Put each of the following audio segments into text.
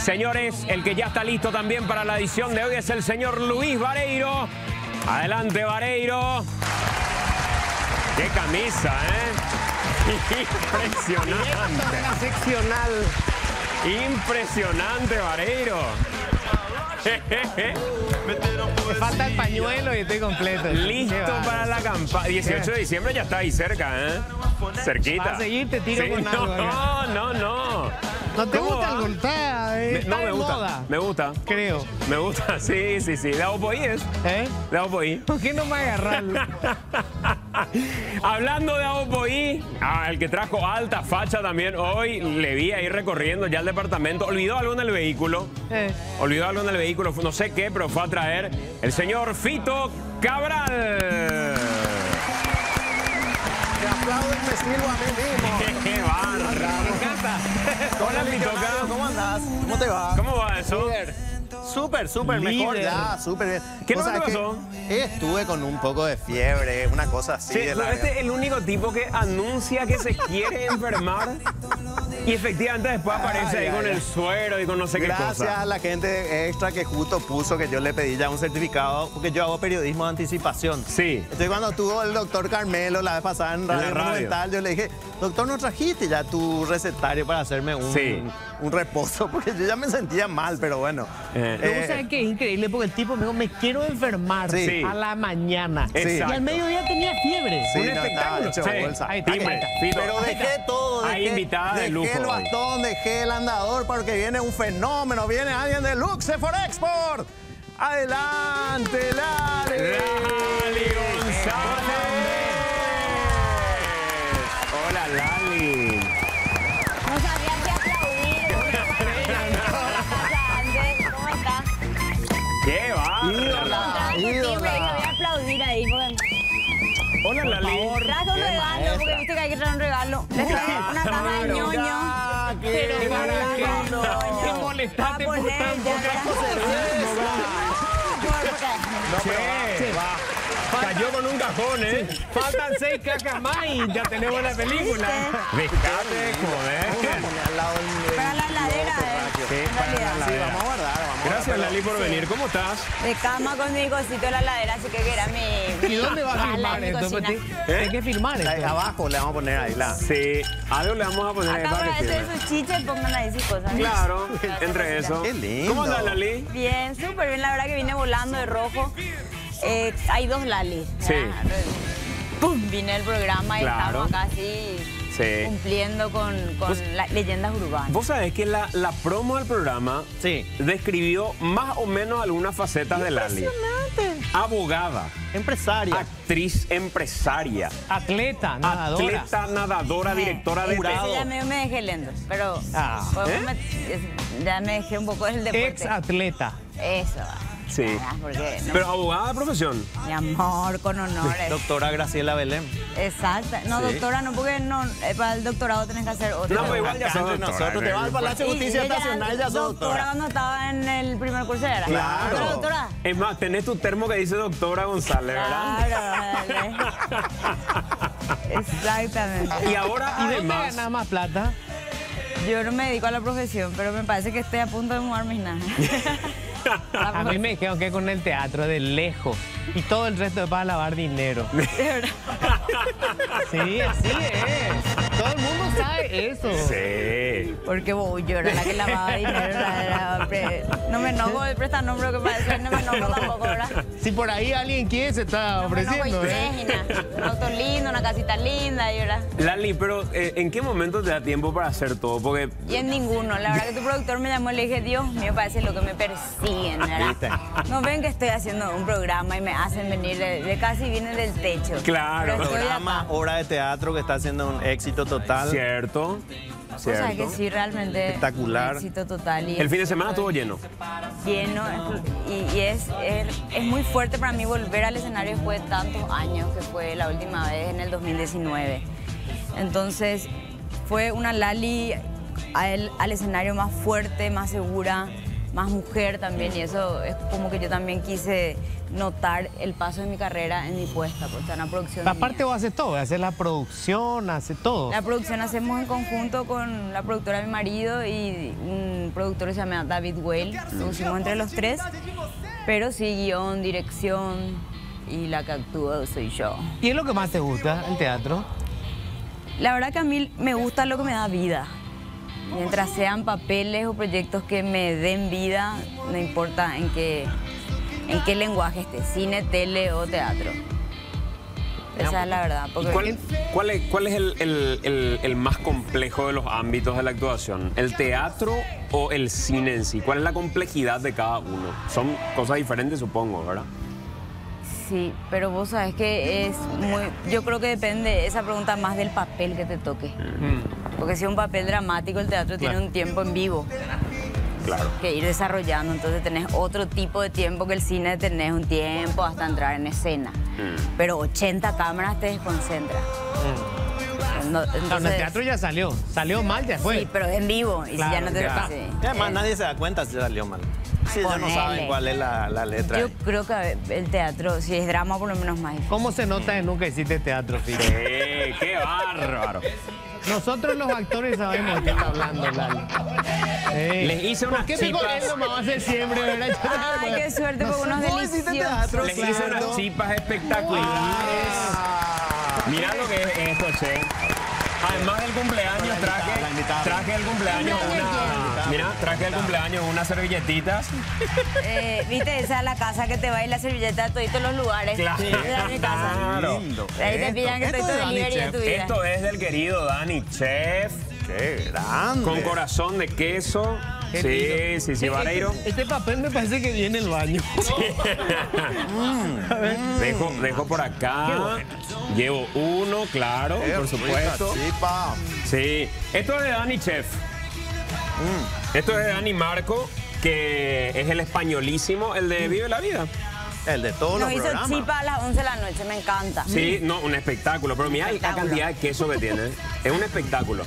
Señores, el que ya está listo también para la edición de hoy es el señor Luis Vareiro. Adelante, Vareiro. Qué camisa, ¿eh? Impresionante. La seccional. Impresionante, Vareiro. Me falta el pañuelo y estoy completo. Listo para la campaña. 18 de diciembre ya está ahí cerca, ¿eh? Cerquita. Para seguir te tiro Sí, con algo, No, no, no. ¿No te ¿Cómo gusta va? el golpea? Me- Está no, me gusta. moda, Me gusta. creo. Me gusta, sí, sí, sí. De Opoí es. ¿Eh? De Opoí. ¿Por qué no me agarras? Hablando de Opoí, ah, el que trajo alta facha también hoy, le vi ahí recorriendo ya el departamento. Olvidó algo en el vehículo. Eh, Olvidó algo en el vehículo, no sé qué, pero fue a traer el señor Fito Cabral. Te aplaudo y me sirvo a mí mismo. Hola, Cabral. ¿Cómo andás? ¿Cómo te va? ¿Cómo va eso? Líder. Súper, súper, mejor ya, súper bien. ¿Qué no te pasó? Estuve con un poco de fiebre, una cosa así. Sí, de este es el único tipo que anuncia que se quiere enfermar y efectivamente después aparece Ay, ahí con ay, el suero y con no sé qué Gracias cosa. a la gente extra que justo puso que yo le pedí ya un certificado, porque yo hago periodismo de anticipación. Sí. Entonces cuando tuvo el doctor Carmelo la vez pasada en Radio. Monumental, yo le dije, doctor, ¿no trajiste ya tu recetario para hacerme un, Sí. un reposo? Porque yo ya me sentía mal, pero bueno. Eh. Pero vos sabés que es increíble porque el tipo me dijo, me quiero enfermar Sí. a la mañana. Exacto. Y al mediodía tenía fiebre. Sí, Un espectáculo. Sí. Ahí está. Pero dejé todo, Hay dejé, invitada de dejé lujo el hoy. bastón, dejé el andador porque viene un fenómeno, viene alguien de Luxe for Export. Adelante, Lali. Lali González. Regalo. Les traje una caja de ñoño. Pero para bueno. qué no. Te molestaste por tan poca. No, porque- Cayó con un cajón, ¿eh? Faltan seis cacas más y ya tenemos la película. Dejate, joder. Poner al lado el- Para la heladera, eh. Sí, para la heladera. vamos a guardar, vamos a Gracias, guardar. Lali, por venir. ¿Cómo estás? De cama con mi cosito en la ladera, así que que era mi. ¿Y dónde va a mi esto? cocina. Pati? Hay que filmar Ahí esto. abajo le vamos a poner ahí la. Sí, algo le vamos a poner ahí Acá para para que hacer firme. sus chiches, pongan ahí sus cosas. Claro, entre eso. Qué lindo. ¿Cómo andás, Lali? Bien, súper bien. La verdad que vine volando de rojo. Eh, hay dos Lali. Sí. ¡Pum! Vine al programa y Claro. estamos acá así Sí. cumpliendo con, con Vos- las leyendas urbanas. Vos sabés que la, la promo del programa Sí. describió más o menos algunas facetas de Lali. Abogada, Empresaria. actriz, empresaria, Atleta, nadadora. atleta, nadadora, directora de Jurado. Ya me, me dejé lento, pero Ah. ¿Eh? ya me dejé un poco del deporte. Ex atleta. Eso. Sí. Ah, porque no- Pero abogada de profesión. mi amor, con honores. Doctora Graciela Belén. Exacto. No, Sí. doctora, no, porque no, eh, para el doctorado tenés que hacer otro. No, pero igual ya sos entre doctora. nosotros te vas al Palacio de Y- Justicia Nacional, ya sos doctora doctora. cuando estaba en el primer curso era. Claro. Pero, doctora. Es más, tenés tu termo que dice doctora González, ¿verdad? Claro, dale. Exactamente. Y ahora, ¿Y además, ganas más plata? Yo no me dedico a la profesión, pero me parece que estoy a punto de mudar mis nada. A mí me dijeron que con el teatro de lejos y todo el resto es para lavar dinero. Sí, así es. Todo el mundo sabe eso. Sí. Porque vos, yo era la que lavaba dinero. era- era pre- no me enojo de prestar nombre que parece, no me enojo tampoco, ¿verdad? Si por ahí alguien quiere, se está No me enojo ofreciendo. ¿eh? Un auto lindo, una casita linda, y ¿verdad? Lali, pero eh, ¿en qué momento te da tiempo para hacer todo? Porque Y en ninguno. La verdad que tu productor me llamó y le dije, Dios mío, parece lo que me persiguen. ¿verdad? No ven que estoy haciendo un programa y me hacen venir de, de casi vienen del techo. Claro. Programa, obra de teatro que está haciendo un éxito total. cierto, O sea que cierto. sí, realmente. Espectacular. un éxito total. Y El fin de es- semana estuvo lleno. Lleno. Y, y es, es, es muy fuerte para mí volver al escenario después de tantos años, que fue la última vez en el 2019. Entonces, fue una Lali al, al escenario más fuerte, más segura. Más mujer también y eso es como que yo también quise notar el paso de mi carrera en mi puesta, pues está en la producción. Aparte vos haces todo, haces la producción, haces todo. La producción hacemos en conjunto con la productora de mi marido y un productor que se llama David Whale. Lo hicimos entre los tres. Pero sí, guion, dirección y la que actúa soy yo. ¿Y es lo que más te gusta, el teatro? La verdad que a mí me gusta lo que me da vida. Mientras sean papeles o proyectos que me den vida, no importa en qué, en qué lenguaje esté, cine, tele o teatro. Esa es la verdad. ¿Y Porque cuál, cuál es, cuál es el, el- el- el más complejo de los ámbitos de la actuación? ¿El teatro o el cine en sí? ¿Cuál es la complejidad de cada uno? Son cosas diferentes, supongo, ¿verdad? Sí, pero vos sabes que es muy... Yo creo que depende esa pregunta más del papel que te toque. Porque si es un papel dramático, el teatro tiene un tiempo en vivo Claro. que ir desarrollando. Entonces tenés otro tipo de tiempo que el cine tenés un tiempo hasta entrar en escena. Pero 80 cámaras te desconcentra. No, No, en el entonces- teatro ya salió. Salió mal, ya fue. Sí, pero en vivo. Y si ya no te... ya. sí. Y además Eh, nadie se da cuenta si salió mal. Si ellos no saben cuál es la, la letra. Yo creo que el teatro, si es drama, por lo menos más. ¿Cómo se nota que nunca hiciste teatro, Fico? ¡Eh, ¡Qué bárbaro! Nosotros los actores sabemos de qué está hablando, Lali. Les hice unas ¿Por qué me chipas. corriendo me va a hacer siempre, verdad? Ay, qué suerte, porque uno es Vos hiciste delicioso. teatro, Les hice unas chipas espectaculares. Mirá lo que es esto, che. Además del cumpleaños traje, traje el cumpleaños una, mira, traje el cumpleaños unas servilletitas. Eh, Viste, esa es la casa que te va a ir la servilleta a todos los lugares. Claro. Esa es mi casa. Claro. Ahí te Esto- pillan que esto estoy de todo Dani delivery de Chef. tu vida. Esto es del querido Dani Chef, Qué grande. con corazón de queso. Sí, sí, sí, Vareiro. Este, este papel me parece que viene el baño. Dejo, dejo por acá. Llevo uno, claro, por supuesto. chipa. Sí, esto es de Dani Chef. Esto es de Dani Marco, que es el españolísimo, el de Vive la Vida. El de todos Nos los hizo programas. chipa a las 11 de la noche, me encanta. Sí, no, un espectáculo, pero mira la cantidad de queso que tiene. Es un espectáculo.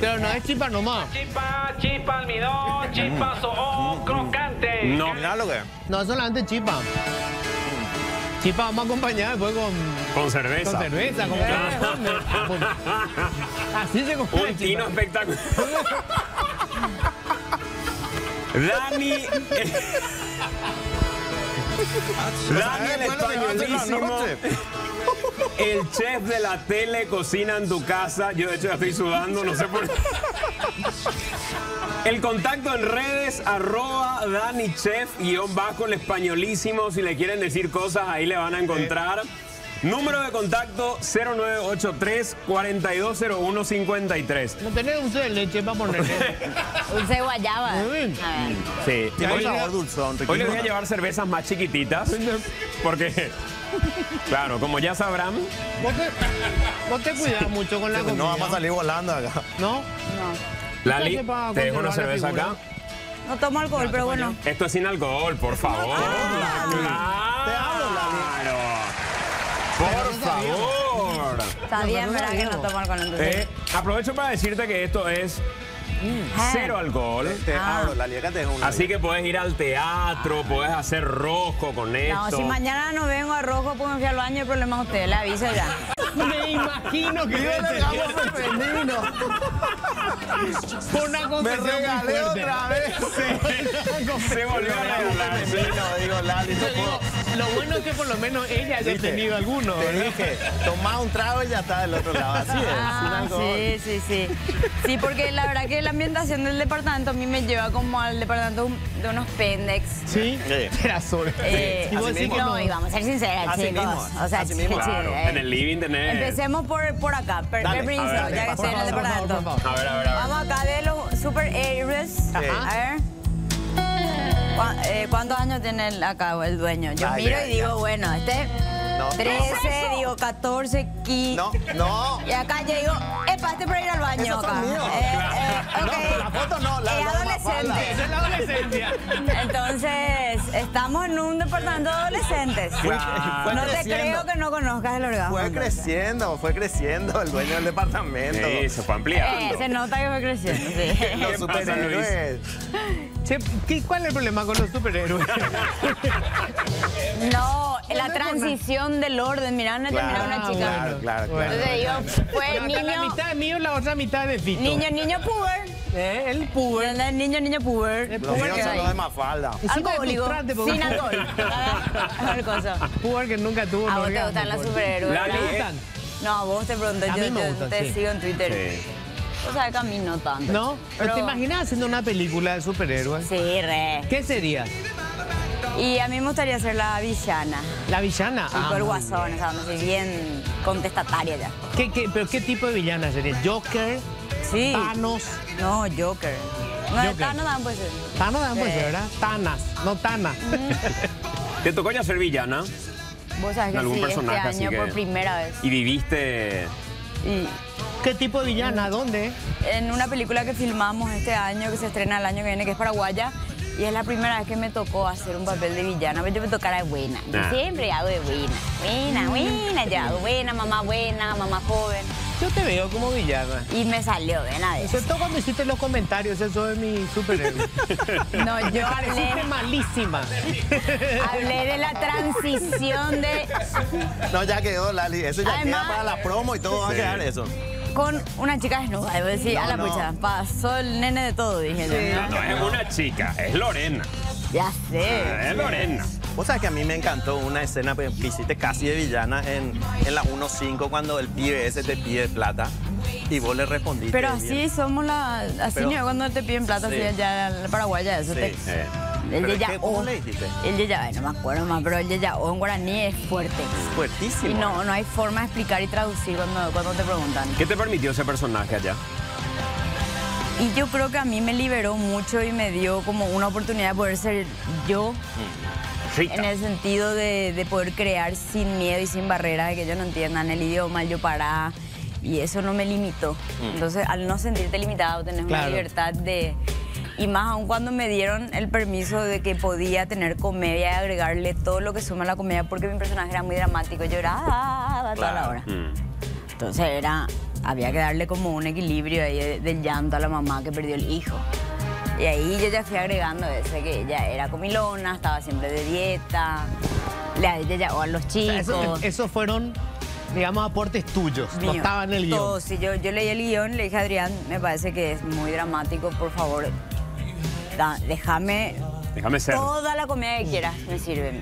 Pero no es chipa nomás. Chipa, chipa, almidón, chipa, soón, crocante. No, Mirá lo que es. No solamente chipa. Chipa vamos a acompañar después con, con cerveza. con cerveza, como corresponde. Así se la Un tino espectacular. Dani. Dani el ¿Sabes cuál es lo que va a hacer la españolísimo. El chef de la tele cocina en tu casa. Yo de hecho ya estoy sudando, no sé por qué. El contacto en redes, arroba Dani Chef, guion bajo el españolísimo. Si le quieren decir cosas, ahí le van a encontrar. Número de contacto 0983-420153. No tenés dulce de leche para ponerle. Dulce de guayaba. Muy bien. A ver. Sí, Tiene hoy, un sabor dulzón, hoy les voy a llevar cervezas más chiquititas. Porque, claro, como ya sabrán, Vos te, vos te cuidás mucho con la comida. No vamos a salir volando acá. ¿No? No, Lali, te dejo una cerveza acá. no tomo alcohol, pero bueno. Esto es sin alcohol, por favor. Lali. Claro. Te hablo, Lali. Por Está bien, ¿verdad? Que no tomo alcohol entonces. Eh, aprovecho para decirte que esto es Ah. Cero alcohol. Te Ah. abro, Lali, acá te dejo una. Así que puedes ir al teatro, puedes hacer rojo con esto. No, si mañana no vengo a rojo porque me fui al baño, el problema es usted, le aviso ya. Me imagino que Y debe el ser legado femenino. por una Me confesión muy regalé otra vez. Se volvió a regalar. digo, Lali, Yo puedo. lo bueno es que por lo menos ella haya ¿Viste? tenido alguno. Te dije, tomá un trago y ya está del otro lado. Así es, Ah, sí, sí, sí. Sí, porque la verdad que la ambientación del departamento a mí me lleva como al departamento de unos pendex. Sí, Sí. era sobre. Eh, Y vos mismo. no, y vamos a ser sinceras, Así chicos. mismo, o sea, así sí, mismo. sí, Claro, eh. en el living tenés. Empecemos por, por acá, per, Dale, permiso, ver, ya que estoy en el favor, por favor, departamento. A ver, a ver, a ver. Vamos acá de los super héroes. Ajá. A ver. ¿Cuá- eh, ¿Cuántos años tiene el, acá el dueño? Yo Ay, miro y digo, bueno, este No. 13, digo 14, 15. No, no. Y acá yo digo, epa, este para ir al baño Esos acá. son míos. Eh, eh, No, ok. pero la foto no, la- Es Mafalda. adolescente. Esa es la adolescencia. Entonces, Estamos en un departamento de adolescentes. Fue No te creo que no conozcas el orgasmo. Fue creciendo, fue creciendo el dueño del departamento. Sí, se fue ampliando. Eh, se nota que fue creciendo, sí. Los ¿Qué pasa, superhéroes. Che, ¿qué- ¿Cuál es el problema con los superhéroes? No, la transición del orden. Mirá, no te Claro, una chica. claro, claro, claro. Entonces yo, fue Pero hasta la niño, mitad mío, la otra mitad de Fito. niño, niño puber. Eh, el puber. ¿Entendés? Niño, niño puber. Los míos Queda son de Mafalda. Alcohólico, sin alcohol. Otra cosa. Puber que nunca tuvo A vos te gustan pues. superhéroes. ¿Te ¿verdad? gustan? No, a vos te pregunto, A yo, te sí. sigo en Twitter. Sí. O sea, que a mí no tanto. ¿No? ¿Pero te imaginas haciendo una película de superhéroes? Sí, re. ¿Qué sería? Y a mí me gustaría ser la villana. ¿La villana? Tipo Ah, guasón, o sea, no soy bien contestataria ya. ¿Qué, qué, pero qué tipo de villana sería? ¿Joker? Sí. ¿Thanos? No, Joker. No, Joker. Thanos también puede ser. Thanos también puede Sí. ser, ¿verdad? Thanas, no Tana. ¿Te tocó ya ser villana? Vos sabés que Algún sí, este personaje así año que- por primera vez. Y viviste... Y ¿Qué tipo de villana? ¿Dónde? en una película que filmamos este año, que se estrena el año que viene, que es paraguaya, y es la primera vez que me tocó hacer un papel de villana. Pero yo me tocara de buena. Yo siempre hago de buena. Buena, buena, yo hago buena, mamá buena, mamá joven. Yo te veo como villana. Y me salió de nada. Sobre todo cuando hiciste los comentarios, eso es mi superhéroe. No, yo hablé, malísima. hablé de la transición de No, ya quedó, Lali. Eso ya Además- queda para la promo y todo va a quedar eso. Con una chica desnuda. Debo decir, No, a la no. pucha, pasó el nene de todo, dije yo. No, ¿no? no es una chica, es Lorena. Ya Ah, sé. Es Lorena. Vos sabés que a mí me encantó una escena que hiciste casi de villana en, en la 1.5 cuando el pibe ese te pide plata y vos le respondiste. Pero bien. así somos la. Así Pero- no, cuando te piden plata, Sí. así allá en la paraguaya, eso Sí. te. Eh, El Pero es ya que, ¿cómo le dijiste? El ya ay, no me acuerdo más, pero el ya en guaraní es fuerte. Fuertísimo. Y no, no hay forma de explicar y traducir cuando, cuando te preguntan. ¿Qué te permitió ese personaje allá? Y yo creo que a mí me liberó mucho y me dio como una oportunidad de poder ser yo Rita. en el sentido de, de poder crear sin miedo y sin barrera, de que ellos no entiendan el idioma, yo para. Y eso no me limitó. Entonces, al no sentirte limitado, tenés una libertad de... Y más aún cuando me dieron el permiso de que podía tener comedia y agregarle todo lo que suma a la comedia, porque mi personaje era muy dramático, lloraba toda la hora. Mm. Entonces era, había que darle como un equilibrio ahí de- del llanto a la mamá que perdió el hijo. Y ahí yo ya fui agregando ese que ella era comilona, estaba siempre de dieta, le ella ya, o a los O sea, chicos. eso- esos fueron, digamos, aportes tuyos. No estaba en el guion. Todo, sí, yo, yo leí el guion y le dije a Adrián, me parece que es muy dramático, por favor, da- déjame Déjame ser. toda la comida que quieras, me sirve.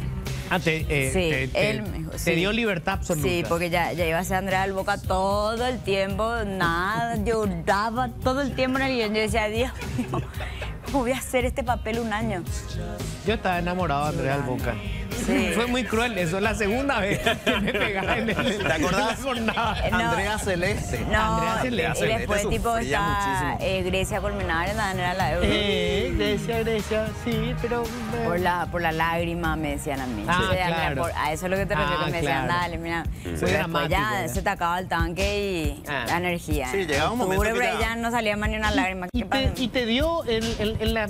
Ah, te, eh, Sí, te- te- él me dijo, te sí. dio libertad absoluta. Sí, porque ya, ya iba a ser Andrea del Boca todo el tiempo, nada, lloraba todo el tiempo en el guion. Yo decía, Dios mío, ¿cómo voy a hacer este papel un año? Yo estaba enamorado de Andrea Alboca. Sí. Fue muy cruel, eso es la segunda vez que me pegaba en el... ¿Te acordás? en no. Andrea Celeste. No, Andrea Celeste. y después Celeste tipo está eh, Grecia Colmenares, nada, era la Euro. Eh, Grecia, Grecia, sí, pero... eh, Por la, por la lágrima me decían a mí. Ah, claro. por- a eso es lo que te refiero, Ah, que me decían, claro. dale, mira. Después dramático ya era. se te acaba el tanque y Ah. la energía. Sí, llegaba un momento que ya- ya no salía más ni una lágrima. Y ¿Qué te, pasa? y te dio la,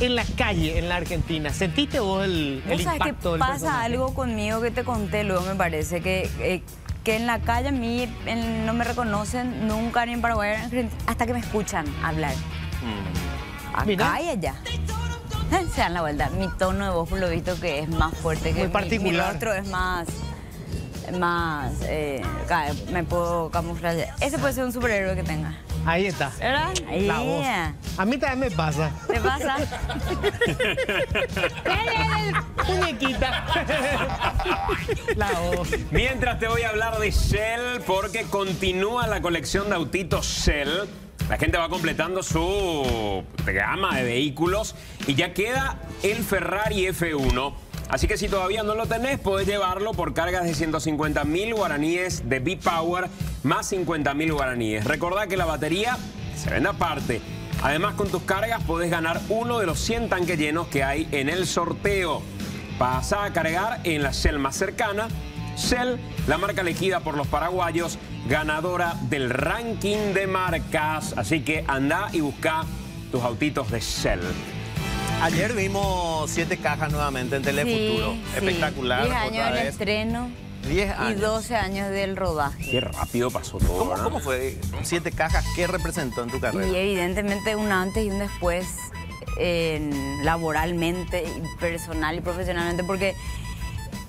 en la calle, en la Argentina, ¿sentiste vos el, el ¿Vos sabés que impacto del pasa personaje? algo conmigo que te conté luego, me parece, que, eh, que en la calle a mí en- no me reconocen nunca ni en Paraguay hasta que me escuchan hablar. Acá Mira. y allá. Se dan la vuelta. Mi tono de voz, por lo visto, que es más fuerte que Muy mi- particular. Mi, rostro es más... Más... eh, me puedo camuflar. Ese puede ser un superhéroe que tenga. Ahí está. ¿Verdad? La voz. Yeah. A mí también me pasa. ¿Te pasa? Muñequita. la voz. Mientras te voy a hablar de Shell, porque continúa la colección de autitos Shell. La gente va completando su gama de vehículos y ya queda el Ferrari F1. Así que si todavía no lo tenés, podés llevarlo por cargas de 150 mil guaraníes de B-Power más 50 mil guaraníes. Recordá que la batería se vende aparte. Además, con tus cargas podés ganar uno de los 100 tanques llenos que hay en el sorteo. Pasa a cargar en la Shell más cercana. Shell, la marca elegida por los paraguayos, ganadora del ranking de marcas. Así que anda y busca tus autitos de Shell. Ayer vimos siete cajas nuevamente en Telefuturo. Sí, sí. Espectacular. 10 años del estreno 10 y años. 12 años del rodaje. Qué rápido pasó todo, ¿Cómo, fue? Siete cajas, ¿qué representó en tu carrera? Y evidentemente un antes y un después en- laboralmente, y personal y profesionalmente, porque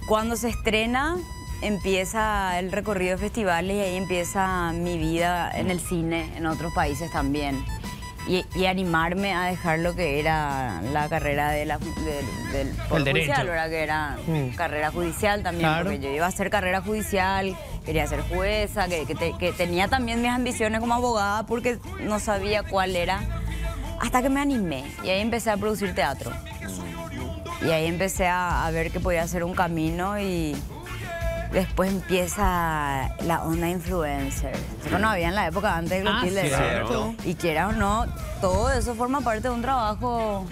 cuando se estrena empieza el recorrido de festivales y ahí empieza mi vida en el cine, en otros países también. Y, y animarme a dejar lo que era la carrera de la, del, del Poder derecho. Judicial, ¿verdad? Que era Mm. carrera judicial también, Claro. porque yo iba a hacer carrera judicial, quería ser jueza, que, que te- que tenía también mis ambiciones como abogada porque no sabía cuál era, hasta que me animé y ahí empecé a producir teatro. Y ahí empecé a, a ver que podía hacer un camino y después empieza la onda influencer. Eso no había en la época antes de Ah, Clotilde. cierto. Y quiera o no, todo eso forma parte de un trabajo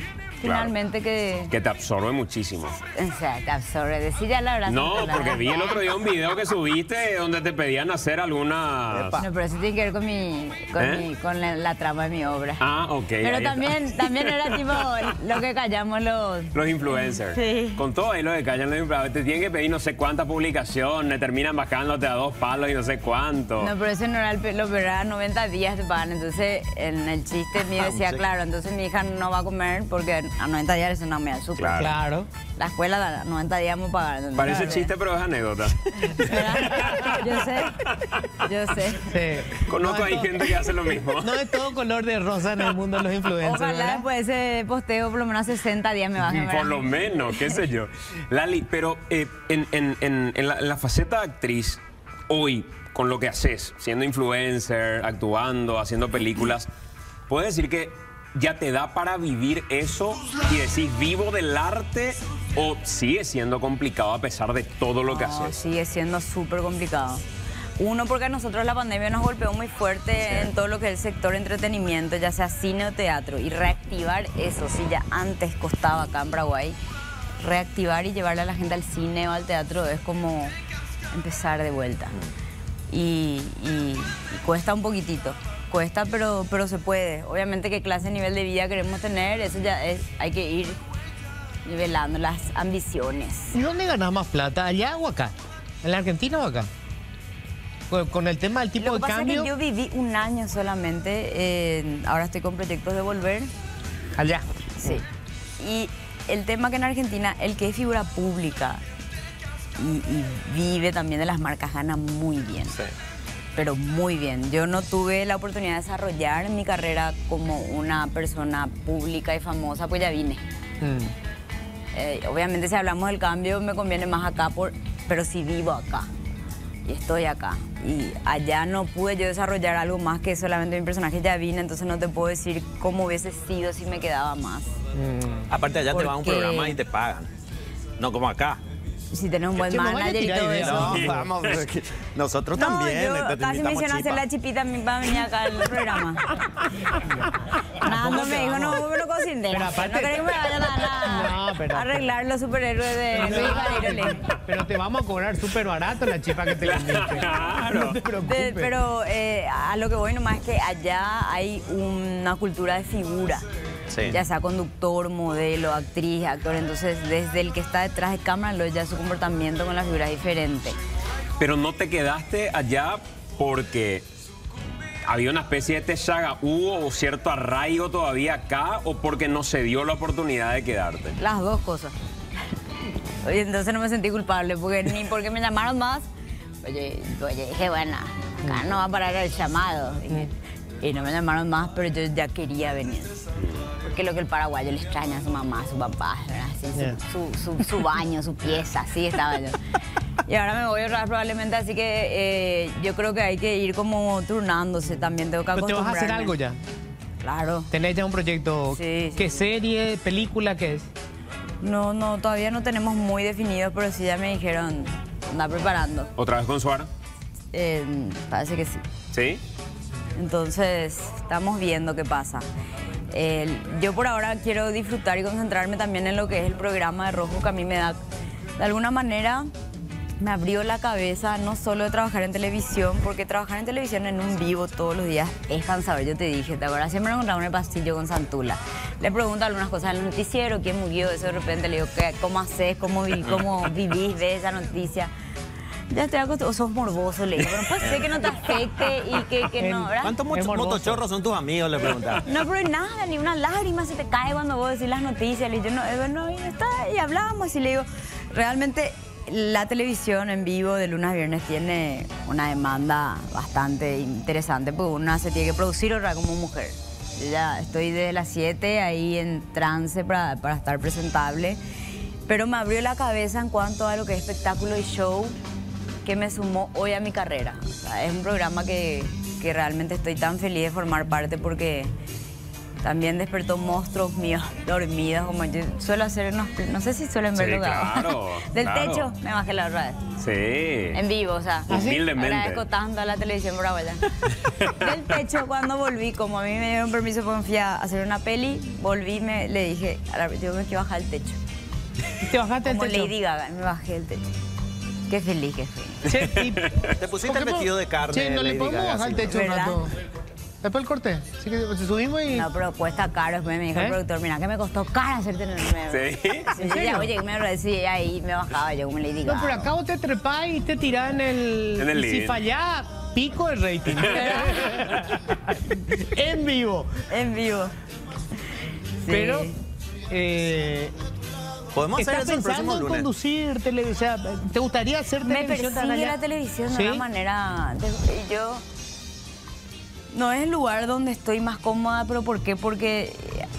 finalmente que... Que te absorbe muchísimo. O sea, te absorbe. Decir ya la verdad. No, la porque vi el otro día un video que subiste donde te pedían hacer alguna... Epa. No, pero eso tiene que ver con mi, con, ¿Eh? mi- con la, la trama de mi obra. Ah, ok. pero está. también, también era tipo lo que callamos los... Los influencers. Sí. Con todo ahí lo que callan los influencers. Te tienen que pedir no sé cuántas publicaciones, terminan bajándote a dos palos y no sé cuánto. No, pero ese no era el lo peor, era 90 días de pan. Entonces, en el chiste mío decía, Sí. claro, entonces mi hija no va a comer porque a 90 días eso no me da azúcar. Claro. Claro. La escuela a 90 días vamos a pagar. Parece claro, chiste, pero es anécdota. ¿verdad? Yo sé, yo sé. Sí. Conozco No todo- gente que hace lo mismo. No es todo color de rosa en el mundo de los influencers. Ojalá ¿verdad? después de ese posteo por lo menos 60 días me bajen. Por lo menos, qué sé yo. Lali, pero eh, en, en- en- en la, en la faceta de actriz, hoy, con lo que haces, siendo influencer, actuando, haciendo películas, ¿puedes decir que ya te da para vivir eso y decir vivo del arte o sigue siendo complicado a pesar de todo lo que No, haces? sigue siendo súper complicado. Uno, porque a nosotros la pandemia nos golpeó muy fuerte en todo lo que es el sector entretenimiento, ya sea cine o teatro, y reactivar eso, si ya antes costaba acá en Paraguay, reactivar y llevarle a la gente al cine o al teatro es como empezar de vuelta. Y, y- y cuesta un poquitito. Cuesta, pero, pero se puede. Obviamente qué clase, nivel de vida queremos tener, eso ya es, hay que ir nivelando las ambiciones. ¿Y dónde ganas más plata? ¿Allá o acá? ¿En la Argentina o acá? Con, con el tema del tipo Lo que de pasa cambio. es que yo viví un año solamente, eh, ahora estoy con proyectos de volver, Allá. sí. Y el tema que en Argentina, el que es figura pública y, y vive también de las marcas gana muy bien, Sí. Pero muy bien. Yo no tuve la oportunidad de desarrollar mi carrera como una persona pública y famosa, pues ya vine. Mm. Eh, obviamente si hablamos del cambio me conviene más acá, por, pero si vivo acá y estoy acá. Y allá no pude yo desarrollar algo más que solamente mi personaje ya vine, entonces no te puedo decir cómo hubiese sido si me quedaba más. Aparte allá te va a un programa y te pagan. No como acá. Si tenés un buen no manager y todo eso. No, vamos. Nosotros No, también. yo casi me hicieron hacer la chipita a mí para venir acá al programa. Nando me dijo, no, vos no cocines. Pero No aparte- querés que me vayan a, No, pero- a arreglar los superhéroes de Luis Lee. Pero te vamos a cobrar súper barato la chipa que te vendiste. Claro. No te preocupes. De- pero eh, a lo que voy nomás es que allá hay una cultura de figura. Sí. Ya sea conductor, modelo, actriz, actor. Entonces, desde el que está detrás de cámara, lo ya su comportamiento con la figura es diferente. Pero no te quedaste allá porque había una especie de techaga. ¿Hubo cierto arraigo todavía acá o porque no se dio la oportunidad de quedarte? Las dos cosas. Oye, entonces no me sentí culpable, porque ni porque me llamaron más. Oye, oye, dije, bueno, acá no va a parar el llamado. Dije, Y no me llamaron más, pero yo ya quería venir. Porque lo que el paraguayo le extraña a su mamá, a su papá, su- Yeah. su, su- su baño, su pieza, así estaba yo. Y ahora me voy a ahorrar probablemente, así que eh, yo creo que hay que ir como turnándose también. Tengo que Pero te vas a hacer acostumbrarme. algo ya. Claro. ¿Tenés ya un proyecto? Sí, sí. ¿Qué serie, película, qué es? No, no, todavía no tenemos muy definido, pero sí ya me dijeron, anda preparando. ¿Otra vez con Suara? Eh, parece que sí. ¿Sí? Entonces, estamos viendo qué pasa. El- yo por ahora quiero disfrutar y concentrarme también en lo que es el programa de Rojo, que a mí me da, de alguna manera, me abrió la cabeza no solo de trabajar en televisión, porque trabajar en televisión en un vivo todos los días es cansador. Yo te dije, ¿te acuerdas? Siempre me encontraba en el pasillo con Santula. Le pregunto algunas cosas en el noticiero, quién murió, eso de repente le digo, ¿qué, ¿cómo haces? ¿Cómo, vi- cómo vivís? ¿Ves esa noticia? Ya estoy acostumbrado, sos morboso, le digo, pero puede ser que no te afecte y que, que no, ¿verdad? ¿Cuántos motochorros son tus amigos? Le preguntaba. No, pero nada, ni una lágrima se te cae cuando vos decís las noticias. Y yo no, bueno, y está, y hablamos y le digo, realmente la televisión en vivo de lunes a viernes tiene una demanda bastante interesante, porque una se tiene que producir otra como mujer. Yo ya estoy desde las 7 ahí en trance para, para estar presentable, pero me abrió la cabeza en cuanto a lo que es espectáculo y show que me sumó hoy a mi carrera. O sea, es un programa que, que realmente estoy tan feliz de formar parte porque también despertó monstruos míos dormidos, como yo suelo hacer unos... No sé si suelen Sí, verlo. claro, Del claro. techo me bajé la vez. Sí. En vivo, o sea. Humildemente. Agradezco tanto a la televisión paraguaya. Del techo, cuando volví, como a mí me dieron permiso para fui a hacer una peli, volví me le dije, a la, yo me quiero bajar el techo. ¿Te bajaste el Como techo? Lady Gaga, me bajé el techo. Qué feliz que fui. Che, y- Te pusiste ¿por el qué vestido de carne. Che, no le Lady podemos Gaga, bajar el sí, techo un ¿Verdad? rato. Después el corte. Así que subimos y. No, pero cuesta caro. Después me dijo el ¿Eh? productor, mira, que me costó caro hacerte el nuevo. ¿Sí? Sí, ya, oye, me decía ahí me bajaba yo como Lady No, Gaga. pero acá vos te trepás y te tirás en el. En el y si living. fallás, pico el rating. en vivo. En vivo. Sí. Pero. Eh, Podemos hacer ¿Estás eso el pensando próximo en lunes. conducir televisión? O sea, ¿Te gustaría hacer me televisión? tan persigue la televisión de ¿Sí? una manera. de- y yo. No es el lugar donde estoy más cómoda, pero ¿por qué? Porque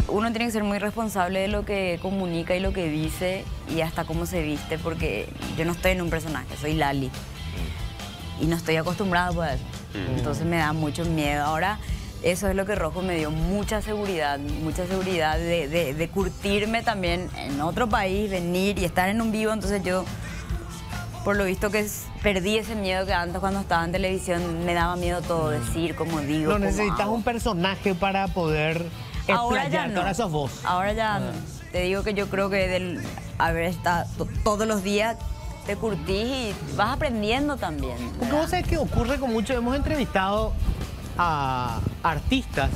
uno tiene que ser muy responsable de lo que comunica y lo que dice y hasta cómo se viste, porque yo no estoy en un personaje, soy Lali. Y no estoy acostumbrada a eso. Entonces me da mucho miedo. Ahora, eso es lo que Rojo me dio, mucha seguridad, mucha seguridad de, de- de curtirme también en otro país, venir y estar en un vivo. Entonces yo por lo visto que perdí ese miedo que antes cuando estaba en televisión me daba miedo todo decir, como digo. No necesitas hago. un personaje para poder Ahora ya no. Ahora sos vos. Ahora ya no. Te digo que yo creo que del haber estado to- todos los días te curtís y vas aprendiendo también. Porque ¿verdad? vos sabés que ocurre con mucho. Hemos entrevistado a artistas,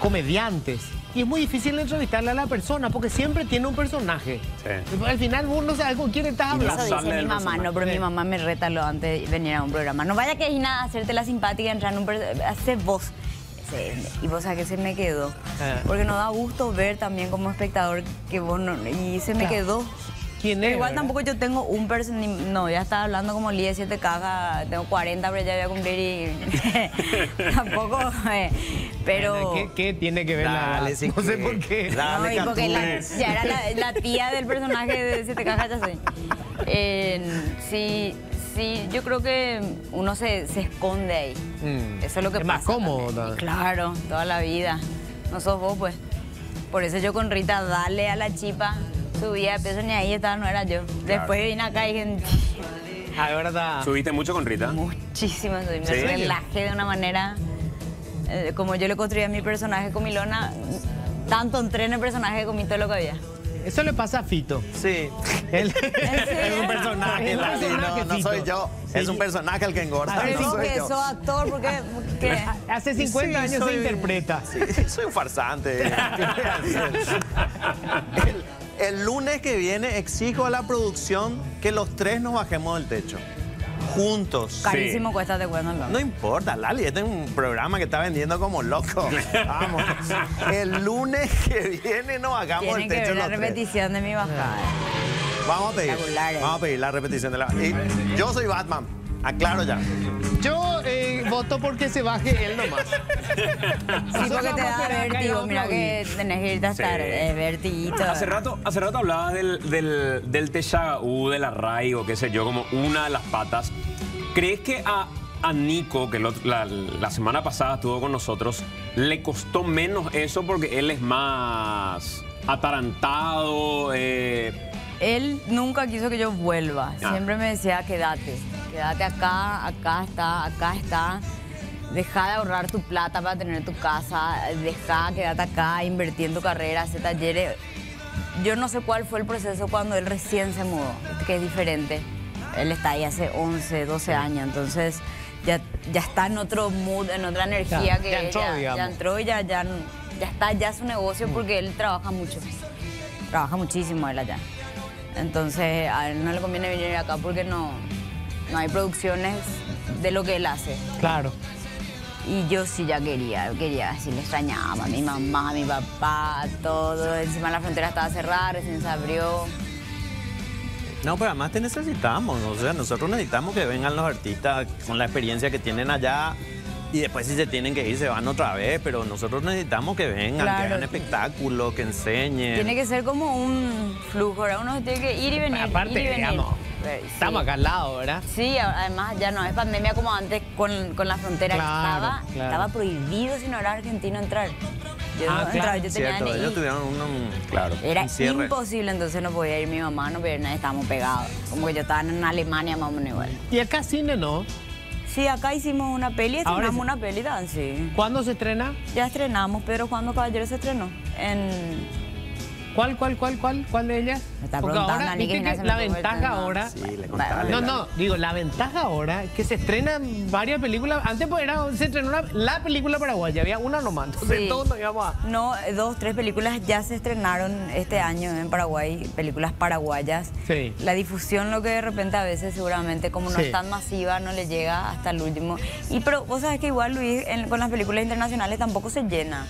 comediantes. Y es muy difícil entrevistarle a la persona porque siempre tiene un personaje. Sí. Al final vos no sabes con quién estás no hablando. Eso dice mi mamá, no, pero mi mamá me reta lo antes de venir a un programa. No vaya que es nada, hacerte la simpática, entrar en un personaje, hace vos. Sí, Y vos sabés que se me quedó. Ah. Porque nos da gusto ver también como espectador que vos no... Y se me Claro. quedó. ¿Quién es? igual tampoco yo tengo un personaje, no, ya estaba hablando como Lía de siete cajas, tengo 40, pero ya voy a cumplir y tampoco, eh, pero... ¿Qué, qué tiene que ver la Dale, edad? sí No sé por qué. Dale, No, y porque la- ya era la, la tía del personaje de Siete Cajas, ya sé. Eh, sí, sí, yo creo que uno se, se esconde ahí. Mm. Eso es lo que Es pasa. más cómodo. Claro, toda la vida. No sos vos, pues. Por eso yo con Rita, dale a la chipa, subía de peso ni ahí estaba, no era yo. Después vine acá y dije, Ah, es verdad. ¿Subiste mucho con Rita? muchísimo, soy- me ¿Sí? relajé de una manera, eh, como yo le construía a mi personaje con Milona, tanto entré en el personaje comí todo lo que había. Eso le pasa a Fito. Sí. Él- Es un personaje, Es un Lali, personaje, no, soy yo. Es un personaje el que engorda, Pero no soy que yo. sos actor, porque... porque Hace 50 Sí, años soy- se interpreta. Sí, soy un farsante. El, lunes que viene exijo a la producción que los tres nos bajemos del techo. Juntos. carísimo cuesta te cuento. No importa, Lali, este es un programa que está vendiendo como loco. Vamos. El lunes que viene nos hagamos Tienen el que techo ver la los tres. repetición de mi bajada. Vamos a pedir. Eh. Vamos a pedir la repetición de la. y yo soy Batman. Aclaro ya. Yo eh, voto porque se baje él nomás. Sí, porque te da vértigo, mira que tenés que irte a estar, Sí. vertiguito. Hace rato, hace rato hablabas del, del, del Texaú, del arraigo, qué sé yo, como una de las patas. ¿Crees que a, a Nico, que lo- la, la semana pasada estuvo con nosotros, le costó menos eso porque él es más atarantado? eh, Él nunca quiso que yo vuelva. Ah. Siempre me decía, quédate. Quédate acá, acá está, acá está. Deja de ahorrar tu plata para tener tu casa. Deja, quédate acá, invertir en tu carrera, hacer talleres. Yo no sé cuál fue el proceso cuando él recién se mudó, que es diferente. Él está ahí hace 11, 12 años, entonces ya, ya está en otro mood, en otra energía Ya, que ya entró, ya, digamos. ya entró y ya, ya, ya está ya su negocio porque él trabaja mucho. Trabaja muchísimo él allá. Entonces a él no le conviene venir acá porque no, no hay producciones de lo que él hace. Claro. Y yo sí ya quería, quería, sí le extrañaba a mi mamá, a mi papá, todo. Encima la frontera estaba cerrada, recién se abrió. No, pero además te necesitamos. O sea, nosotros necesitamos que vengan los artistas con la experiencia que tienen allá. Y después si se tienen que ir, se van otra vez. Pero nosotros necesitamos que vengan, Claro. que hagan espectáculos, que enseñen. Tiene que ser como un flujo, ¿verdad? Uno tiene que ir y venir. Aparte, ir y venir. digamos, sí. estamos acá al lado, ¿verdad? Sí, además ya no es pandemia como antes con, con la frontera. Claro, estaba, claro. estaba prohibido si no era argentino entrar. Yo Ah, entraba, yo tenía Cierto, ellos tuvieron un, claro, Era un imposible, entonces no podía ir mi mamá, no podía ir nadie, estábamos pegados. Como que yo estaba en Alemania más o menos igual. Y acá cine no. Sí, acá hicimos una peli, estrenamos una peli, Dan, sí. ¿Cuándo se estrena? Ya estrenamos, Pedro Juan Caballero se estrenó. En... ¿Cuál, cuál, cuál, cuál, cuál de ellas? Me está Porque preguntando, ahora, Ani, que viste que la ventaja ahora... Sí, le. No, no, digo, la ventaja ahora es que se estrenan varias películas. Antes pues era, se estrenó una- la película paraguaya, había una nomás. Entonces Sí. todos nos íbamos a... No, dos, tres películas ya se estrenaron este año en Paraguay, películas paraguayas. Sí. La difusión, lo que de repente a veces seguramente como no Sí. es tan masiva, no le llega hasta el último. Y pero vos sabés que igual, Luis, en- con las películas internacionales tampoco se llena.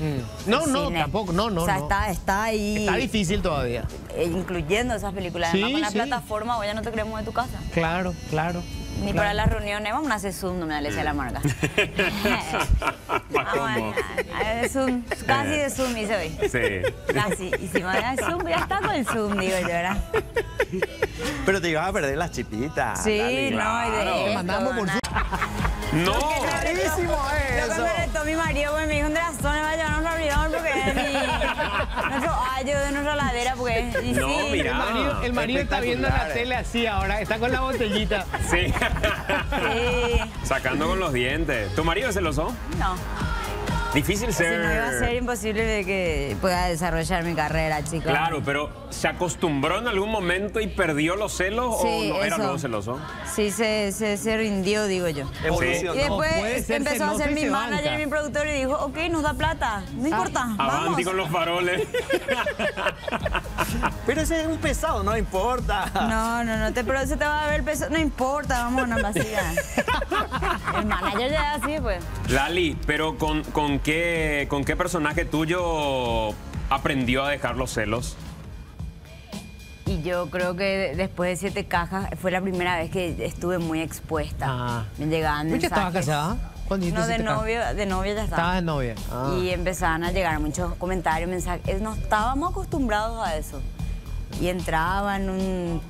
Mm. No, no, cine. tampoco, no, no. O sea, no. está, está ahí. Está difícil todavía. eh, incluyendo esas películas. Además, Sí, con la sí. plataforma, vos ya no te creemos de tu casa. Claro, claro. Ni claro. para las reuniones, vamos a hacer Zoom, no me decía la marca. Vamos a- Zoom, casi de Zoom hice hoy. Sí. Casi. Y si me da Zoom, ya está con el Zoom, digo yo, ¿verdad? Pero te ibas a perder las chipitas. Sí, Dale. no, y de claro. esto, mandamos por nada. No. Lo que eso. me retó mi marido, pues me dijo, de razón, me va a llevar a un avión porque es mi... Nuestro ayo de nuestra ladera, porque... No, sí, mira. El marido, el marido está viendo la tele así ahora, está con la botellita. Sí. Sí. Sacando con los dientes. ¿Tu marido es celoso? No. Difícil Si ser. no iba a ser imposible de que pueda desarrollar mi carrera, chicos. Claro, pero ¿se acostumbró en algún momento y perdió los celos Sí, o no era eso. luego celoso? Sí, se, se, se rindió, digo yo. Evolucionó. Y después empezó a ser mi se manager banca. y mi productor y dijo, ok, nos da plata, no importa, vamos. Avanti con los faroles. Pero ese es un pesado, no importa. No, no, no, te, pero se te va a ver peso, no importa, vamos a una vacía. El manager ya es así, pues. Lali, pero ¿con, con, qué, ¿con qué personaje tuyo aprendió a dejar los celos? Y yo creo que de- después de siete cajas fue la primera vez que estuve muy expuesta. Ah. Me llegaban ¿Vos ya estabas mensajes. casada? ¿Cuándo dijiste No, de novio, de novia ya estaba. Estabas de novia. Ah. Y empezaban a llegar muchos comentarios, mensajes. No estábamos acostumbrados a eso. Y entraba en un-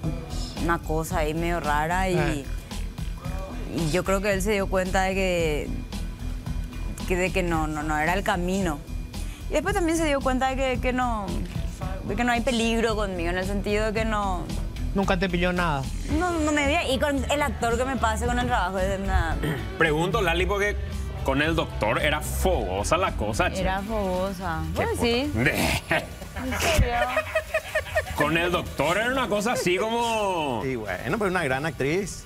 una cosa ahí medio rara y, Eh. y yo creo que él se dio cuenta de que, que- de que no, no, no era el camino. Y después también se dio cuenta de que, que no, de que no hay peligro conmigo, en el sentido de que no, Nunca te pilló nada. no, no me veía. Y con el actor que me pase con el trabajo, es una- Pregunto, Lali, porque con el doctor era fogosa la cosa. che. era fogosa. Pues sí, en serio. Con el doctor era una cosa así como... Y bueno, pero una gran actriz.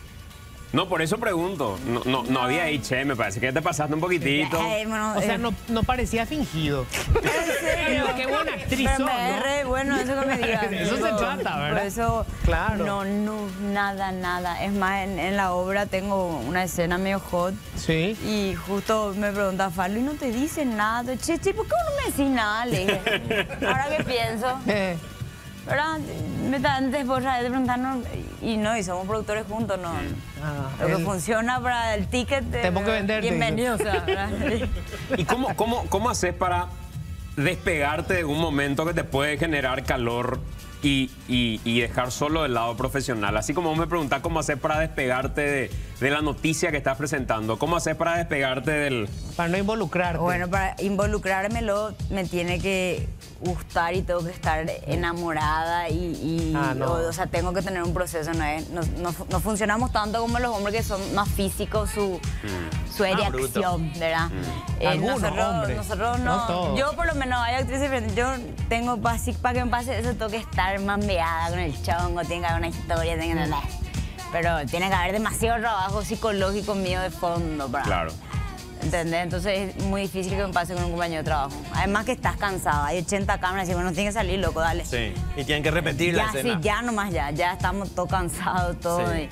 No, por eso pregunto. No, no, no había ahí, che, me parece que ya te pasaste un poquitito. Bueno, O sea, eh, no, no parecía fingido. ¿En serio? Qué buena actriz Pero sos, me es ¿no? re bueno eso que me digas. Eso se trata, ¿verdad? Por eso, Claro. no, no, nada, nada. Es más, en, en la obra tengo una escena medio hot Sí. y justo me pregunta Farlo y no te dice nada. Che, che, ¿por qué vos no me decís nada? Le dije. Ahora que pienso, Eh, ¿verdad? Me está antes por de preguntarnos y no, y somos productores juntos, no. ah, Lo que funciona para el ticket. eh, Tenemos que venderte, Bienvenido, o sea, ¿verdad? ¿Y cómo, cómo, cómo haces para despegarte de un momento que te puede generar calor y, y- y dejar solo el lado profesional? Así como vos me preguntás cómo haces para despegarte de, de la noticia que estás presentando, cómo haces para despegarte del... para no involucrarte. Bueno, para involucrármelo me tiene que gustar y tengo que estar enamorada y, y- Ah, no. o, o sea, tengo que tener un proceso, no, es- no, no fu- no funcionamos tanto como los hombres que son más físicos, su, su erección, ¿verdad? Eh, Algunos hombres, nosotros no no, yo por lo menos hay actrices diferentes, yo tengo para que me pase eso, tengo que estar mambeada con el chongo, tengo que haber una historia, tengo que... Pero tiene que haber demasiado trabajo psicológico mío de fondo para... Claro. ¿Entendés? Entonces es muy difícil que me pase con un compañero de trabajo. Además que estás cansado, hay 80 cámaras y bueno, tiene que salir, loco, dale. Sí. Y tienen que repetir la Ya, sí, escena. ya nomás ya, ya estamos todos cansados, todo. Sí.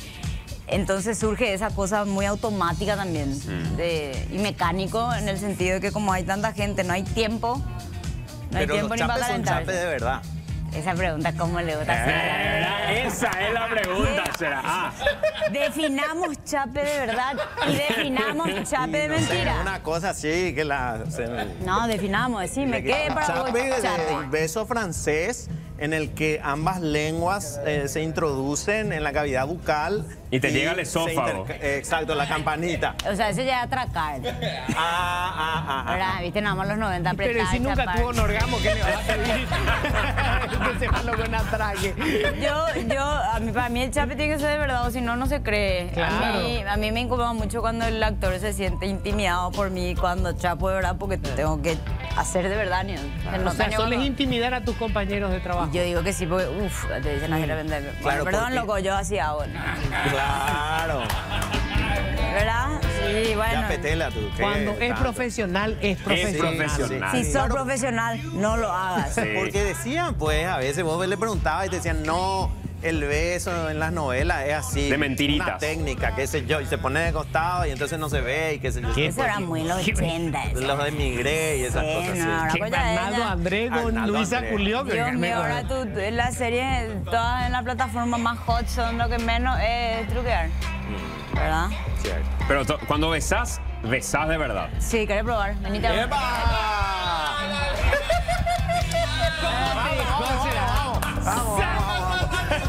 entonces surge esa cosa muy automática también de, y mecánico en el sentido de que como hay tanta gente, no hay tiempo, no hay tiempo los ni para chapes de verdad. Esa pregunta, ¿cómo le gusta hacer? Eh, esa es la pregunta, será. Ah, Definamos chape de verdad y definamos chape de Y no sé, mentira. una cosa así que la... se- No, definamos, decime, ¿qué para vos chape de chape? beso francés en el que ambas lenguas eh, se introducen en la cavidad bucal. Y te llega el esófago. Exacto, la campanita. O sea, eso ya es atracar. Ah, ah, ah, ah. ¿Verdad? Viste, nada más los 90 Pero apretar, si nunca chapar. tuvo un orgasmo, ¿qué le vas a pedir? Entonces malo con atraque. Yo, yo, a mí, para mí el chape tiene que ser de verdad, o si no, no se cree. A, Claro. mí, a mí me incomoda mucho cuando el actor se siente intimidado por mí cuando chapo de verdad, porque tengo que hacer de verdad. Ni, se O sea, soles cuando- intimidar a tus compañeros de trabajo. Yo digo que sí, porque, uff, te dicen así de repente. Bueno, Claro, perdón, porque- loco, yo así hago. ¿no? Claro. ¿Verdad? Sí, bueno. Ya petela tú. ¿qué Cuando es tanto? profesional, es profesional. profesional. Si sos Claro. profesional, no lo hagas. Sí. Porque decían, pues, a veces vos le preguntabas y te decían, no, el beso en las novelas es así. De mentiritas. Una técnica, qué sé yo, y se pone de costado y entonces no se ve y qué sé yo. ¿Qué? Eso era muy los 80. eso. Los de Migré y esas Sí, cosas no, así. pues ella- Andrés con Arnaldo Luisa que Dios mío, ahora tú, tú- la serie, todas en la plataforma más hot son lo que menos es truquear. ¿Verdad? Cierto. pero cuando besás, besás de verdad. Sí, ¿querés probar? Venite a ver. ¡Epa!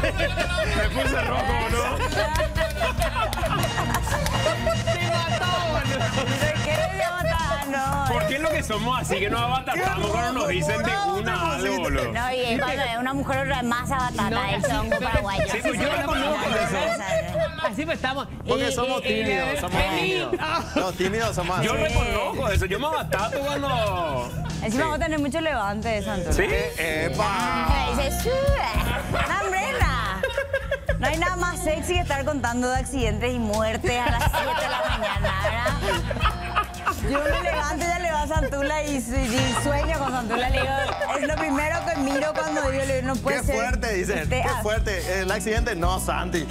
Me puse rojo, ¿no? ¿De qué le matar? No. ¿Por qué es lo que somos así que nos abatatamos cuando nos dicen de una algo, boludo? No, y es cuando es una mujer otra masa batata, No, el sí, chongo paraguayo. Sí, pues yo la conozco Así pues estamos. Porque somos tímidos, somos tímidos. Los tímidos somos así. Yo reconozco eso, yo me abatato cuando... Encima vos tenés mucho levante de Santos. ¿Sí? ¡Epa! Me dice, "Sube". ¡No, hombre. No hay nada más sexy que estar contando de accidentes y muertes a las 7 de la mañana, ¿verdad? Yo me levanto y ya le va a Santula y, y sueño con Santula. Le digo, es lo primero que miro cuando digo, le digo, no puede ¡Qué ser. fuerte! Dicen. Este, ¡Qué ah, fuerte! El accidente, no, Santi.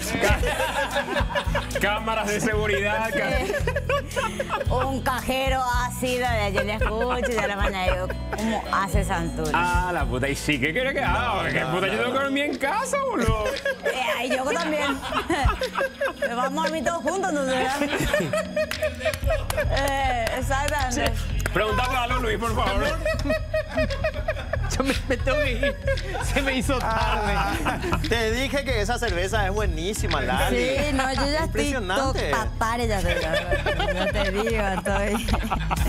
Cámaras de seguridad. ca- Un cajero así, donde yo le escucho y a la mañana digo, ¿cómo hace Santula? Ah, la puta. ¿Y sí qué quiere que haga? ¿Qué puta? Yo tengo que dormir en casa, boludo. Eh, ahí yo también. Vamos a dormir todos juntos, entonces, ¿verdad? Eh, exactamente. Algo, Luis, por favor. Yo me, me tengo que ir. Se me hizo tarde. Te dije que esa cerveza es buenísima, Lali. Sí, no, yo ya estoy Impresionante. papare, ya estoy. No te digo, estoy.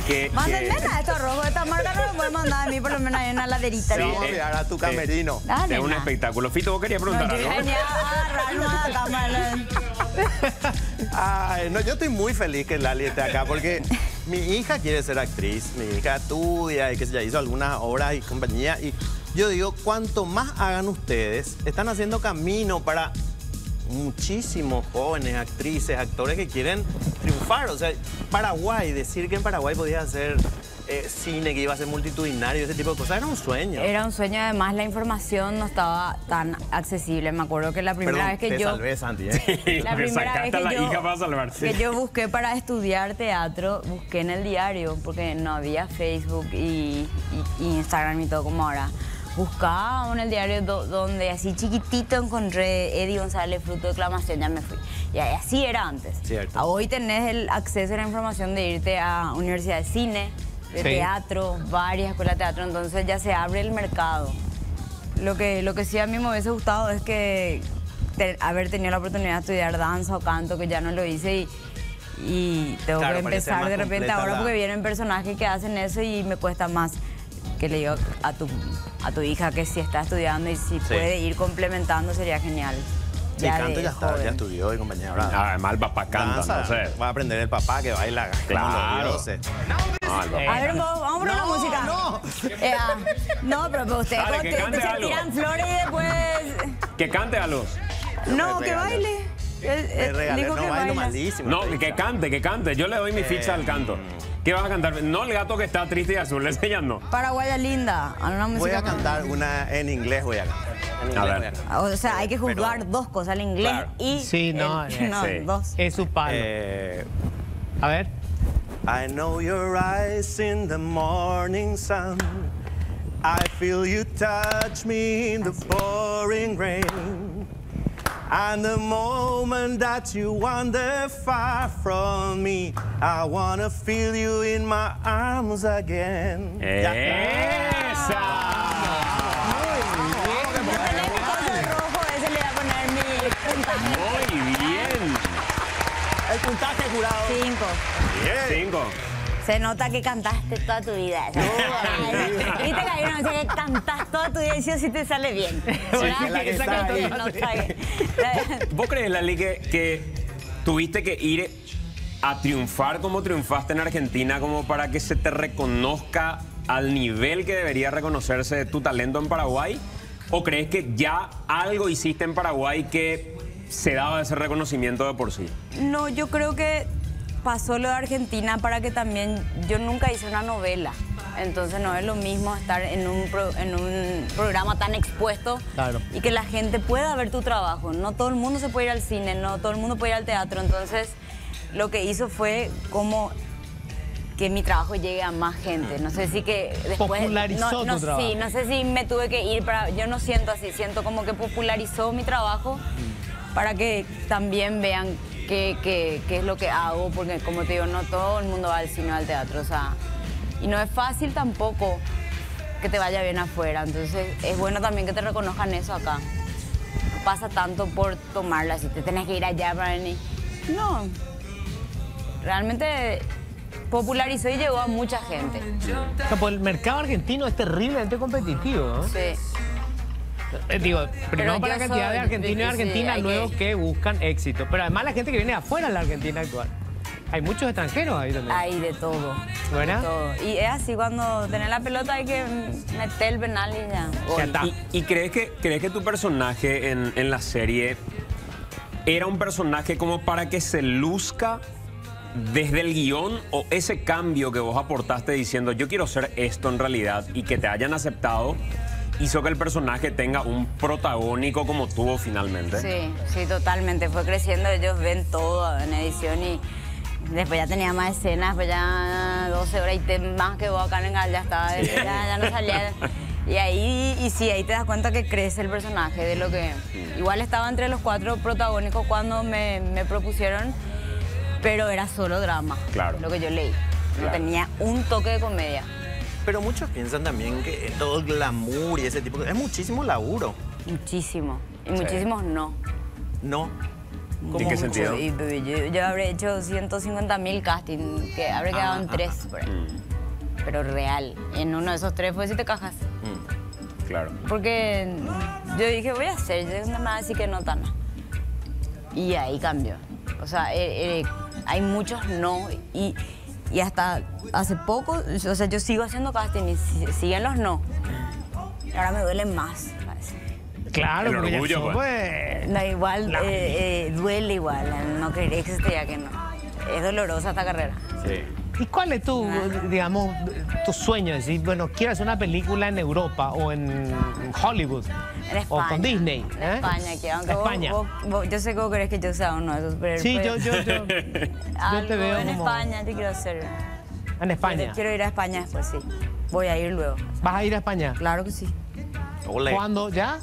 Que- Mándenme nada, esto rojo. Esta marca no me puede mandar a mí, por lo menos hay una laderita. ¿no? vamos a eh, a tu eh, camerino. Dale, Es un na. espectáculo. Fito, vos querías No, preguntar yo algo. venía a a cámara. Ay, no, yo estoy muy feliz que Lali esté acá porque mi hija quiere ser actriz, mi hija estudia y que se ya hizo algunas obras y compañía. Y yo digo, cuanto más hagan ustedes, están haciendo camino para muchísimos jóvenes, actrices, actores que quieren triunfar. O sea, Paraguay, decir que en Paraguay podía hacer eh, cine, que iba a ser multitudinario, ese tipo de cosas, era un sueño. Era un sueño, además la información no estaba tan accesible. Me acuerdo que la primera Perdón, vez que te yo... salvé, Santi. ¿eh? La Me primera vez sacaste a que la yo, hija para salvarse. que yo busqué para estudiar teatro, busqué en el diario, porque no había Facebook y, y- y Instagram y todo como ahora. Buscaba en el diario do- donde así chiquitito encontré Eddie González, fruto de clamación, ya me fui. Y así era antes. Cierto. Hoy tenés el acceso a la información de irte a Universidad de Cine, de Sí. teatro, varias escuelas de teatro, entonces ya se abre el mercado. Lo que, lo que sí a mí me hubiese gustado es que te- haber tenido la oportunidad de estudiar danza o canto, que ya no lo hice y, y tengo Claro, que empezar de repente ahora la- porque vienen personajes que hacen eso y me cuesta más que le digo a tu, a tu hija que si está estudiando y si puede ir complementando sería genial. Sí, canto de ya está, joven. ya estudió y compañía. Ahora, Además, el papá canta, danza, no sé. Va a aprender el papá que baila. Claro. los. No. A ver, vamos, a la No, música. no. Eh, ah, no, pero pues ustedes Dale, que cante se algo. tiran flores y después... Que cante algo. No, me que baile. Le dijo no que baila. malísimo. No, que cante, que cante. Yo le doy mi ficha al canto. ¿Qué vas a cantar? No el gato que está triste y azul, ese ya no. Paraguaya linda. a una Voy a cantar una en inglés, voy a cantar. En ver. a cantar. O sea, hay que juzgar Pero- dos cosas, el inglés Claro. y. Sí, no, el- eh, no, sí. dos. Es su palo. Eh, A ver. I know your eyes in the morning sun. I feel you touch me in the pouring rain. And the moment that you wander far from me, I wanna feel you in my arms again. ¡Esa! Ponele mi coso de rojo, ese le voy a poner mi puntaje. Muy bien. El puntaje jurado. Cinco. Cinco. Se nota que cantaste toda tu vida. Ay, Viste que hay una música que cantas toda tu vida y sí te sale bien. ¿Vos crees, Lali, que, que tuviste que ir a triunfar como triunfaste en Argentina como para que se te reconozca al nivel que debería reconocerse tu talento en Paraguay? ¿O crees que ya algo hiciste en Paraguay que se daba ese reconocimiento de por sí? No, yo creo que pasó lo de Argentina para que también yo nunca hice una novela. Entonces no es lo mismo estar en un, pro- en un programa tan expuesto Claro. y que la gente pueda ver tu trabajo. No todo el mundo se puede ir al cine, no todo el mundo puede ir al teatro. Entonces lo que hizo fue como que mi trabajo llegue a más gente. No sé si que después... Popularizó no, no, tu trabajo. Sí, no sé si me tuve que ir para... Yo no siento así, siento como que popularizó mi trabajo para que también vean qué, qué- qué es lo que hago, porque como te digo, no todo el mundo va al cine o al teatro, o sea, y no es fácil tampoco que te vaya bien afuera, entonces es bueno también que te reconozcan eso acá. No pasa tanto por tomarla, si te tenés que ir allá para venir. No, realmente popularizó y llegó a mucha gente. O sea, pues el mercado argentino es terriblemente competitivo, ¿no? Sí. Eh, Digo, primero para la cantidad soy- de argentinos y sí, argentinas hay luego que- que... buscan éxito. Pero además la gente que viene de afuera de la Argentina actual. Hay muchos extranjeros ahí también. Hay de todo. ¿Verdad? de todo. Y es así, cuando tenés la pelota hay que meter el penal y ya. Ya está. ¿Y, y crees, que, crees que tu personaje en, en la serie era un personaje como para que se luzca desde el guion o ese cambio que vos aportaste diciendo yo quiero ser esto en realidad y que te hayan aceptado hizo que el personaje tenga un protagónico como tuvo finalmente? Sí, sí, totalmente. Fue creciendo, ellos ven todo en edición y después ya tenía más escenas, pues ya 12 horas y más que vos acá en el ya estaba, ya, ya no salía. Y ahí, y sí, ahí te das cuenta que crece el personaje de lo que... Igual estaba entre los cuatro protagónicos cuando me, me propusieron, pero era solo drama, Claro. lo que yo leí. No Claro. tenía un toque de comedia. Pero muchos piensan también que todo el glamour y ese tipo de Es muchísimo laburo. Muchísimo. Y muchísimos no. No. ¿En qué sentido? Bebé, yo, yo habré hecho 150 mil castings, que habré quedado en tres, por ahí. pero real. En uno de esos tres fue siete cajas. Claro. Porque yo dije, voy a hacer, yo nada más así que no tan. Y ahí cambió. O sea, eh, eh, hay muchos no y, y hasta hace poco, o sea, yo sigo haciendo casting y si- siguen los no. Y ahora me duelen más. parece. Claro, El porque ya orgullo, son, pues. No, igual, eh, eh, duele igual, no querer existir ya que no. Es dolorosa esta carrera. Sí. ¿Y cuál es tu, digamos, tu sueño? Decir, bueno, quiero hacer una película en Europa o en Hollywood. En España. O con Disney. En ¿eh? España, que aunque vos- España. vos- vos- yo sé vos querés que yo sea uno de esos, pero... Sí, yo, pero- yo, yo, yo Algo te veo en como... España, yo quiero hacer. En España. Quiero, quiero ir a España después, sí. Voy a ir luego. ¿Vas a ir a España? Claro que sí. Ole. ¿Cuándo? ¿Ya?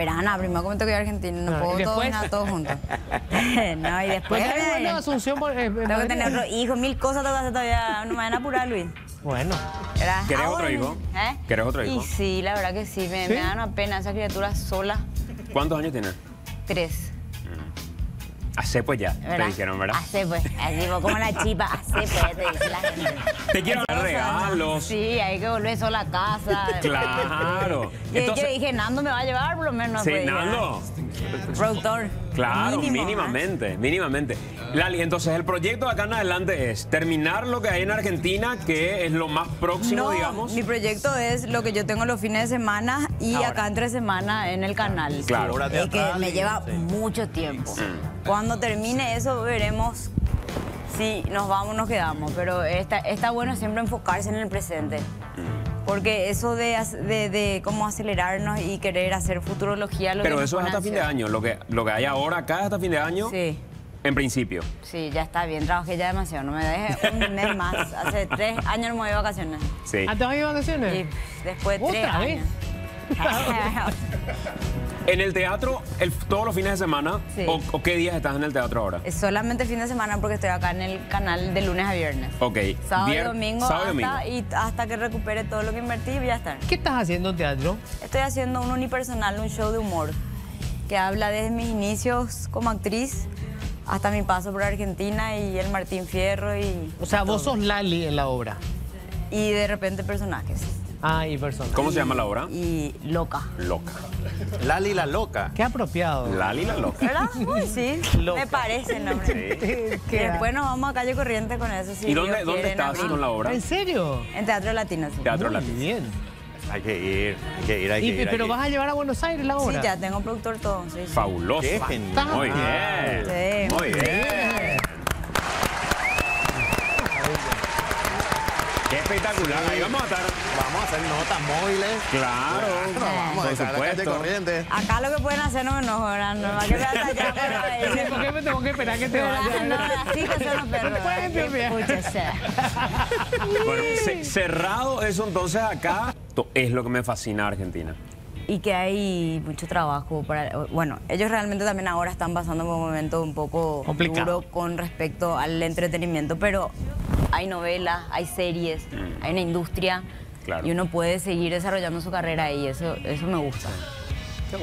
Pero Ana, primero comento que voy a Argentina, no Ah, ¿y puedo todo después? nada todos juntos. no, y después... Pues hay bueno, Asunción por, eh, en Tengo que tener otro hijo, mil cosas tengo que hacer todavía. No me van a apurar, Luis. Bueno, Era- ¿Querés Ah, otro hijo? ¿Eh? ¿Querés otro hijo? Y sí, la verdad que sí. Me, ¿Sí? me da una pena esa criatura sola. ¿Cuántos años tienes? Tres. Hace pues ya, ¿verdad? te dijeron, ¿verdad? Hace pues. Así como la chipa. Hace pues, te dice la gente. Te quiero dar regalos. Sí, hay que volver sola a casa. Claro. Entonces- yo dije, Nando me va a llevar por lo menos. Sí, pues. Nando. Productor. Claro, Mínimo, ¿eh? mínimamente, mínimamente. Lali, entonces el proyecto de acá en adelante es terminar lo que hay en Argentina, que es lo más próximo, No, digamos. mi proyecto es lo que yo tengo los fines de semana y Ahora. acá entre semana en el canal. Claro. Obra Es que teatral me lleva sí. mucho tiempo. Cuando termine eso veremos si nos vamos nos quedamos. Pero está, está bueno siempre enfocarse en el presente. Porque eso de, de, de cómo acelerarnos y querer hacer futurología... Lo que Pero eso es hasta fin de año. Lo que, lo que hay ahora acá es hasta fin de año, Sí. en principio. Sí, ya está bien, trabajé ya demasiado, no me deje un mes más. Hace tres años no me voy de vacaciones. Sí. ¿Ah, te vas de vacaciones? Y después de tres ¿Otra vez? En el teatro, el- todos los fines de semana, Sí. o, o qué días estás en el teatro ahora? Es solamente fin de semana porque estoy acá en el canal de lunes a viernes. Ok. Sábado y vier- domingo, sábado hasta, domingo. y hasta que recupere todo lo que invertí voy a estar. ¿Qué estás haciendo en teatro? Estoy haciendo un unipersonal, un show de humor, que habla desde mis inicios como actriz hasta mi paso por Argentina y el Martín Fierro y, O sea, vos sos Lali en la obra. y de repente personajes. Ah, y persona. ¿Cómo se llama la obra? Y loca. Loca. Lali la loca. Qué apropiado. Lali la loca. ¿Verdad? Uy, sí. Loca. Me parece el nombre. Y después nos vamos a calle corriente con eso. Si ¿Y dónde, dónde estás con la obra? ¿En serio? En Teatro Latino, sí. Teatro Muy Latino. bien. Hay que ir, hay que ir, hay que Y- ir. pero vas a llevar a Buenos Aires la Sí, obra. ya tengo productor todo. Sí, sí. Fabuloso. Qué genial. Muy bien. Sí. Muy bien. Espectacular. Ahí vamos a estar. Vamos a hacer notas móviles. Claro. Vamos a por dejar la calle corriente. Acá lo que pueden hacer no me. No va a quedar hasta allá, pero. ¿Por qué me tengo que esperar que te vayas? No, así que son los perros. Bueno, ce- cerrado eso entonces acá es lo que me fascina Argentina. Y que hay mucho trabajo para... Bueno, ellos realmente también ahora están pasando por un momento un poco Complicado. duro con respecto al entretenimiento, pero hay novelas, hay series, hay una industria Claro. y uno puede seguir desarrollando su carrera ahí, eso, eso me gusta.